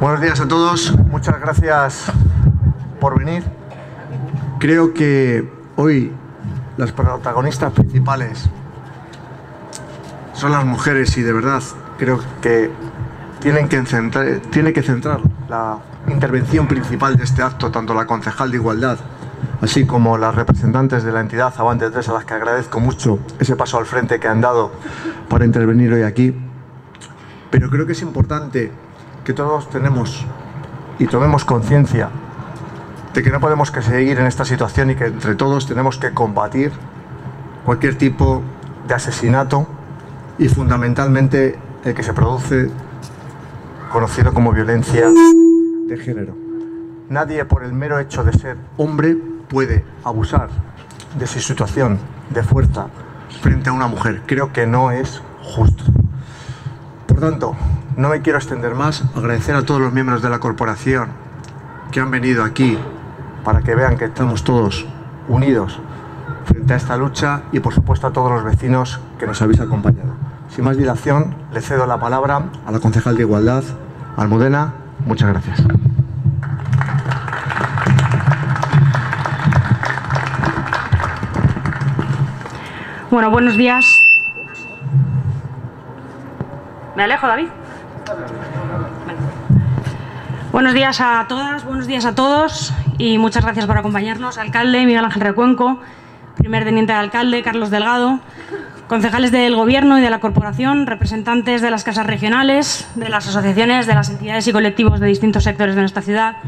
Buenos días a todos, muchas gracias por venir. Creo que hoy las protagonistas principales son las mujeres y de verdad creo que tienen que centrar, tiene que centrar la intervención principal de este acto, tanto la concejal de Igualdad, así como las representantes de la entidad Avante 3, a las que agradezco mucho ese paso al frente que han dado para intervenir hoy aquí. Pero creo que es importante que todos tenemos y tomemos conciencia de que no podemos que seguir en esta situación y que entre todos tenemos que combatir cualquier tipo de asesinato y fundamentalmente el que se produce conocido como violencia de género. Nadie por el mero hecho de ser hombre puede abusar de su situación de fuerza frente a una mujer. Creo que no es justo. Por tanto, no me quiero extender más. Agradecer a todos los miembros de la corporación que han venido aquí para que vean que estamos todos unidos frente a esta lucha y por supuesto a todos los vecinos que nos habéis acompañado. Sin más dilación, le cedo la palabra a la concejal de Igualdad, Almudena. Muchas gracias. Bueno, buenos días. ¿Me alejo, David? Buenos días a todas, buenos días a todos y muchas gracias por acompañarnos. Alcalde Miguel Ángel Recuenco, primer teniente de alcalde Carlos Delgado, concejales del Gobierno y de la Corporación, representantes de las casas regionales, de las asociaciones, de las entidades y colectivos de distintos sectores de nuestra ciudad,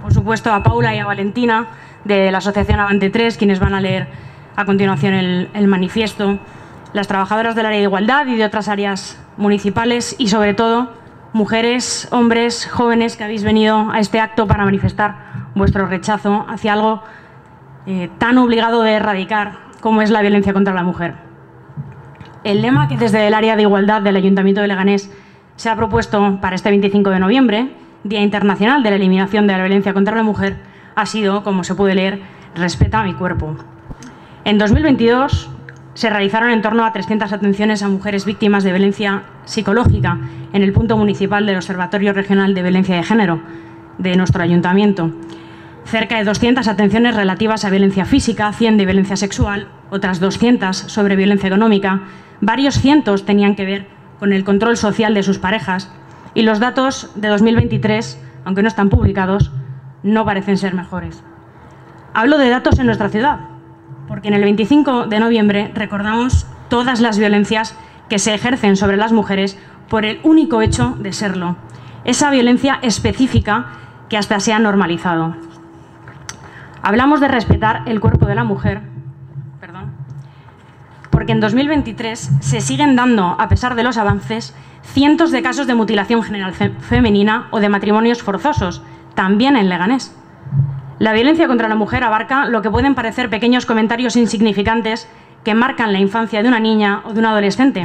por supuesto a Paula y a Valentina de la Asociación Avante 3, quienes van a leer a continuación el, el manifiesto, las trabajadoras del área de igualdad y de otras áreas municipales y sobre todo mujeres, hombres, jóvenes que habéis venido a este acto para manifestar vuestro rechazo hacia algo eh, tan obligado de erradicar como es la violencia contra la mujer. El lema que desde el área de igualdad del Ayuntamiento de Leganés se ha propuesto para este 25 de noviembre, Día Internacional de la Eliminación de la Violencia contra la Mujer, ha sido, como se puede leer, Respeta a mi cuerpo. En 2022 se realizaron en torno a 300 atenciones a mujeres víctimas de violencia psicológica en el punto municipal del Observatorio Regional de Violencia de Género de nuestro ayuntamiento. Cerca de 200 atenciones relativas a violencia física, 100 de violencia sexual, otras 200 sobre violencia económica, varios cientos tenían que ver con el control social de sus parejas y los datos de 2023, aunque no están publicados, no parecen ser mejores. Hablo de datos en nuestra ciudad, porque en el 25 de noviembre recordamos todas las violencias que se ejercen sobre las mujeres por el único hecho de serlo. Esa violencia específica que hasta se ha normalizado. Hablamos de respetar el cuerpo de la mujer, porque en 2023 se siguen dando, a pesar de los avances, cientos de casos de mutilación general fe femenina o de matrimonios forzosos, también en Leganés. La violencia contra la mujer abarca lo que pueden parecer pequeños comentarios insignificantes que marcan la infancia de una niña o de un adolescente,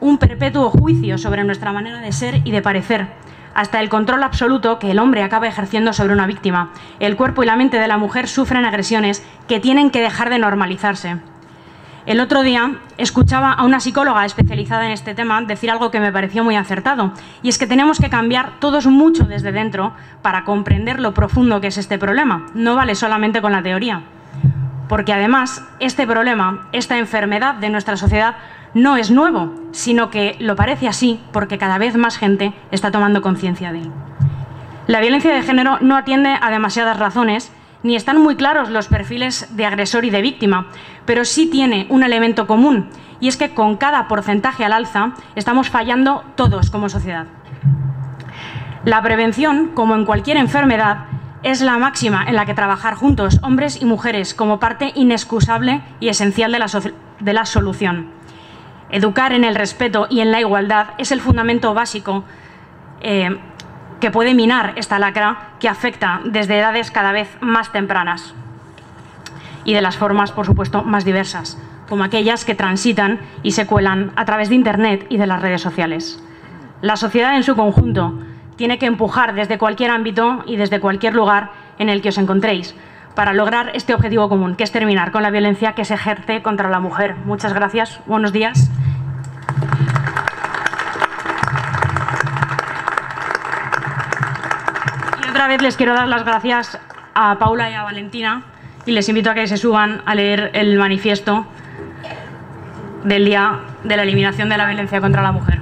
un perpetuo juicio sobre nuestra manera de ser y de parecer, hasta el control absoluto que el hombre acaba ejerciendo sobre una víctima. El cuerpo y la mente de la mujer sufren agresiones que tienen que dejar de normalizarse. El otro día escuchaba a una psicóloga especializada en este tema decir algo que me pareció muy acertado, y es que tenemos que cambiar todos mucho desde dentro para comprender lo profundo que es este problema. No vale solamente con la teoría. Porque además, este problema, esta enfermedad de nuestra sociedad, no es nuevo, sino que lo parece así porque cada vez más gente está tomando conciencia de él. La violencia de género no atiende a demasiadas razones, ni están muy claros los perfiles de agresor y de víctima, pero sí tiene un elemento común, y es que con cada porcentaje al alza estamos fallando todos como sociedad. La prevención, como en cualquier enfermedad, es la máxima en la que trabajar juntos, hombres y mujeres, como parte inexcusable y esencial de la, de la solución. Educar en el respeto y en la igualdad es el fundamento básico eh, que puede minar esta lacra que afecta desde edades cada vez más tempranas y de las formas, por supuesto, más diversas, como aquellas que transitan y se cuelan a través de Internet y de las redes sociales. La sociedad en su conjunto tiene que empujar desde cualquier ámbito y desde cualquier lugar en el que os encontréis para lograr este objetivo común, que es terminar con la violencia que se ejerce contra la mujer. Muchas gracias. Buenos días. Les quiero dar las gracias a Paula y a Valentina y les invito a que se suban a leer el manifiesto del Día de la Eliminación de la Violencia contra la Mujer.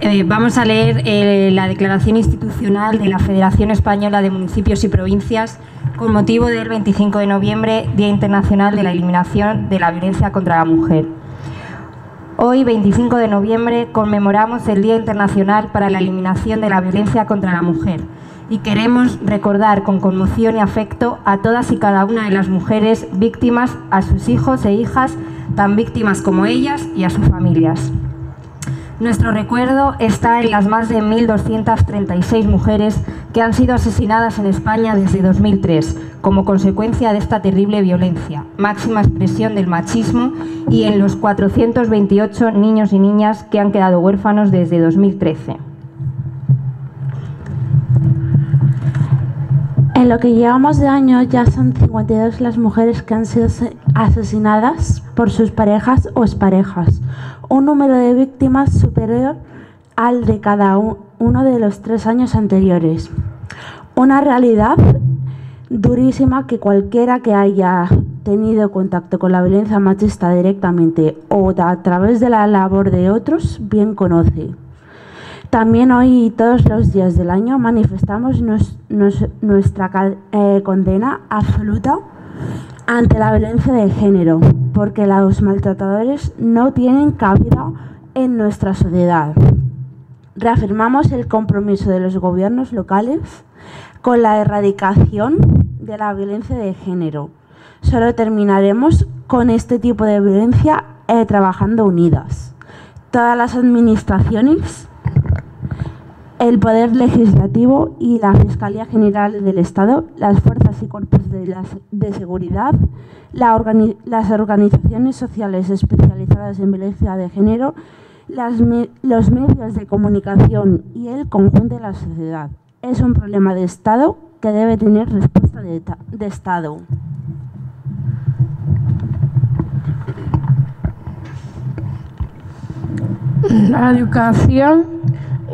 Eh, vamos a leer eh, la declaración institucional de la Federación Española de Municipios y Provincias con motivo del 25 de noviembre, Día Internacional de la Eliminación de la Violencia contra la Mujer. Hoy, 25 de noviembre, conmemoramos el Día Internacional para la Eliminación de la Violencia contra la Mujer y queremos recordar con conmoción y afecto a todas y cada una de las mujeres víctimas, a sus hijos e hijas, tan víctimas como ellas y a sus familias. Nuestro recuerdo está en las más de 1.236 mujeres que han sido asesinadas en España desde 2003 como consecuencia de esta terrible violencia, máxima expresión del machismo, y en los 428 niños y niñas que han quedado huérfanos desde 2013. En lo que llevamos de año ya son 52 las mujeres que han sido asesinadas por sus parejas o exparejas, un número de víctimas superior al de cada uno de los tres años anteriores. Una realidad durísima que cualquiera que haya tenido contacto con la violencia machista directamente o a través de la labor de otros bien conoce. También hoy y todos los días del año manifestamos nuestra eh, condena absoluta ante la violencia de género, porque los maltratadores no tienen cabida en nuestra sociedad. Reafirmamos el compromiso de los gobiernos locales con la erradicación de la violencia de género. Solo terminaremos con este tipo de violencia eh, trabajando unidas. Todas las administraciones el Poder Legislativo y la Fiscalía General del Estado, las fuerzas y cuerpos de, seguridad, las organizaciones sociales especializadas en violencia de género, los medios de comunicación y el conjunto de la sociedad. Es un problema de Estado que debe tener respuesta de, de Estado. La educación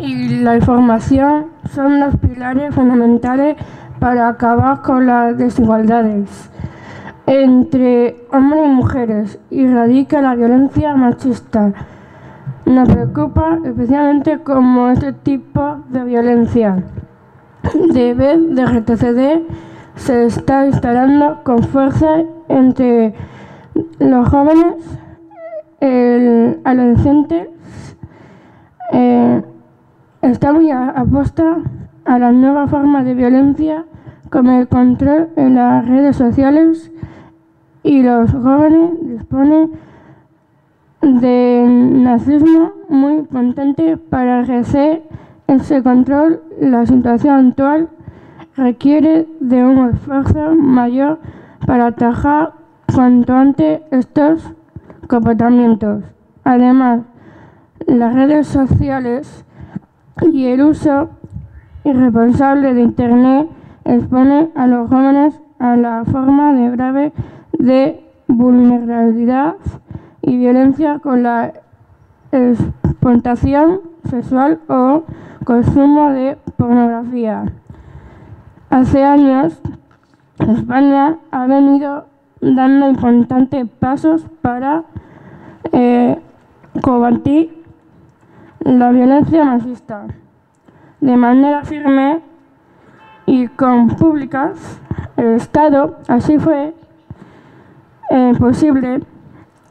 y la información son los pilares fundamentales para acabar con las desigualdades entre hombres y mujeres y radica la violencia machista. Nos preocupa especialmente cómo este tipo de violencia debe de retroceder se está instalando con fuerza entre los jóvenes, el adolescente, eh, Está muy apuesta a las nuevas formas de violencia como el control en las redes sociales y los jóvenes disponen de nazismo muy potente para ejercer ese control. La situación actual requiere de un esfuerzo mayor para atajar cuanto antes estos comportamientos. Además, las redes sociales y el uso irresponsable de Internet expone a los jóvenes a la forma de grave de vulnerabilidad y violencia con la explotación sexual o consumo de pornografía. Hace años, España ha venido dando importantes pasos para eh, combatir la violencia machista de manera firme y con públicas. El Estado, así fue eh, posible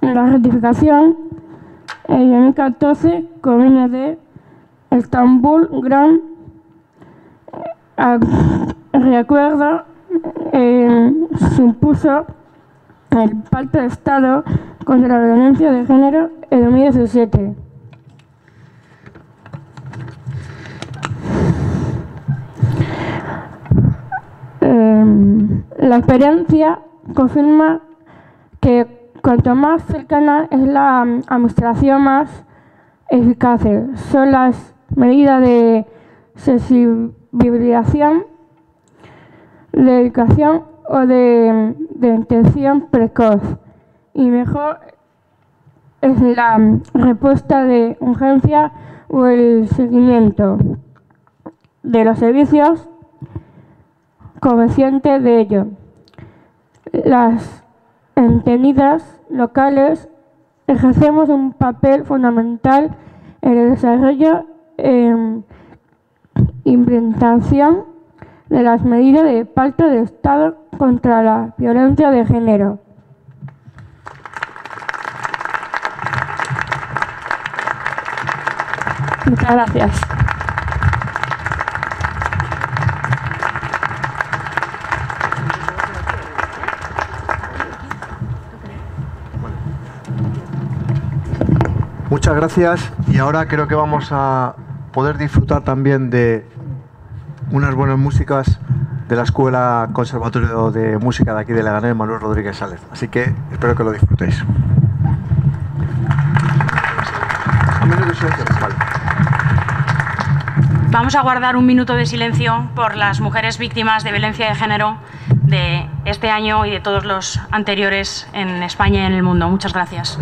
la ratificación en 2014 convenio de Estambul Gran eh, recuerdo eh, supuso el pacto de Estado contra la violencia de género en 2017. La experiencia confirma que cuanto más cercana es la mm, administración, más eficaces son las medidas de sensibilización, de educación o de, de detección precoz. Y mejor es la mm, respuesta de urgencia o el seguimiento de los servicios conscientes de ello. Las entendidas locales ejercemos un papel fundamental en el desarrollo e implementación de las medidas de pacto de Estado contra la violencia de género. Muchas gracias. Muchas gracias y ahora creo que vamos a poder disfrutar también de unas buenas músicas de la Escuela Conservatorio de Música de aquí de Leganés, Manuel Rodríguez Sález. Así que espero que lo disfrutéis. Vamos a guardar un minuto de silencio por las mujeres víctimas de violencia de género de este año y de todos los anteriores en España y en el mundo. Muchas gracias.